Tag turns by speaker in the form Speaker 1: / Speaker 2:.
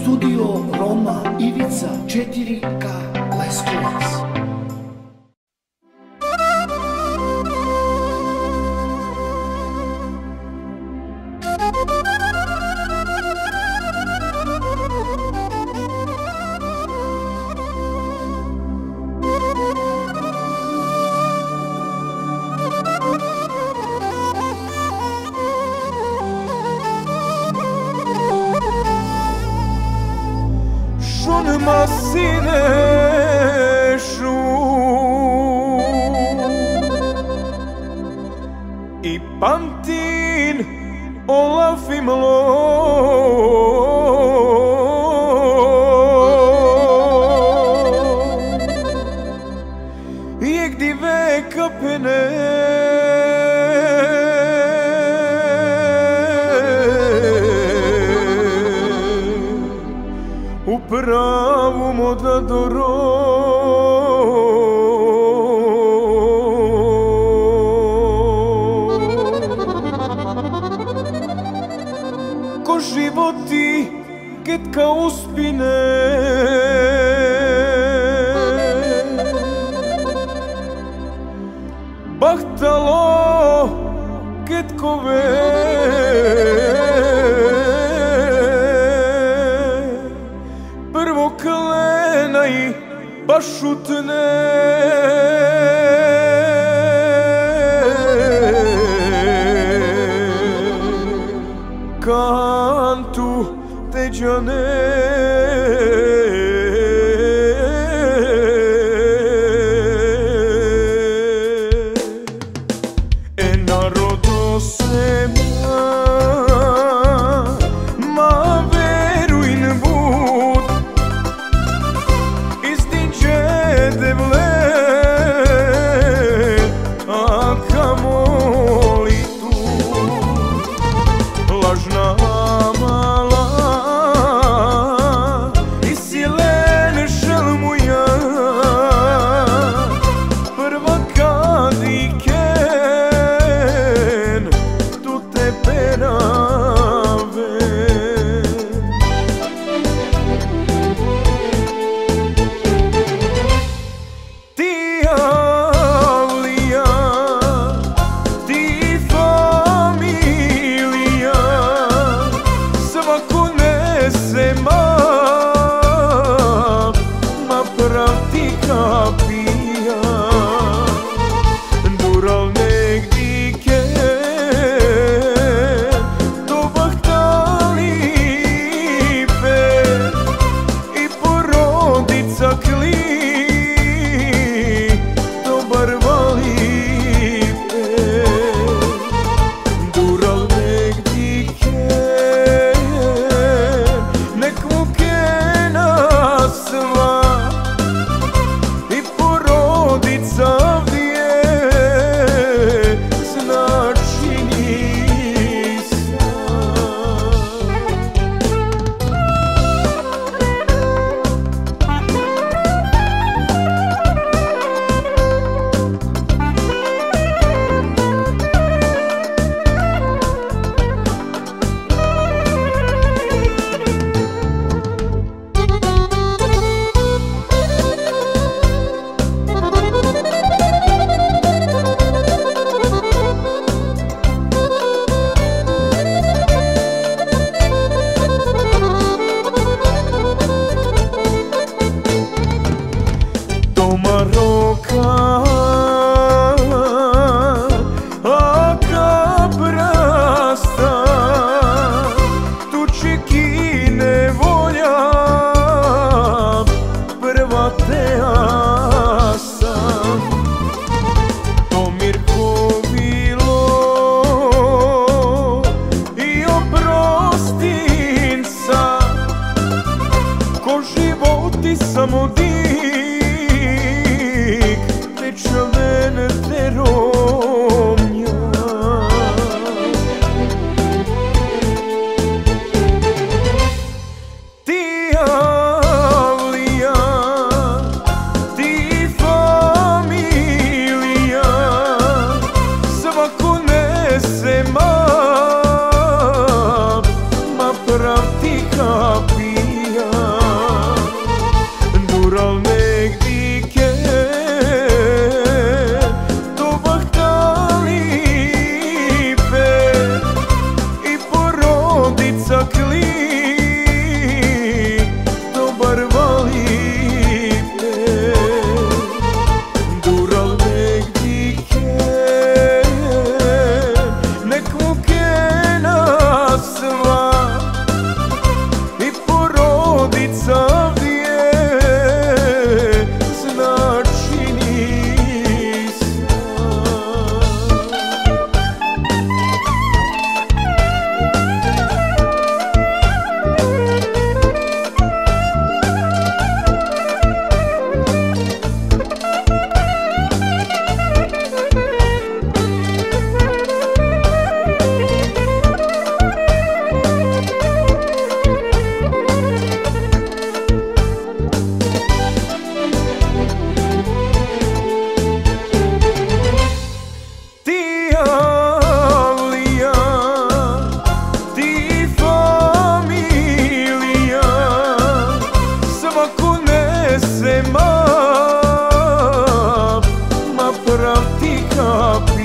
Speaker 1: Studio Roma Ivica 4K Leskovac
Speaker 2: masinešu I pamtin Olaf i Ko životi ket ka uspine. Bahtalo ket Rašutne Cantu de Janeiro do Maroka a kabrasta tu čekine volja prva te to Mirkovilo i oprostin sam ko životi samo që me në theron një Ti avlia, ti familia Svakune se ma, ma pratica it's so clean up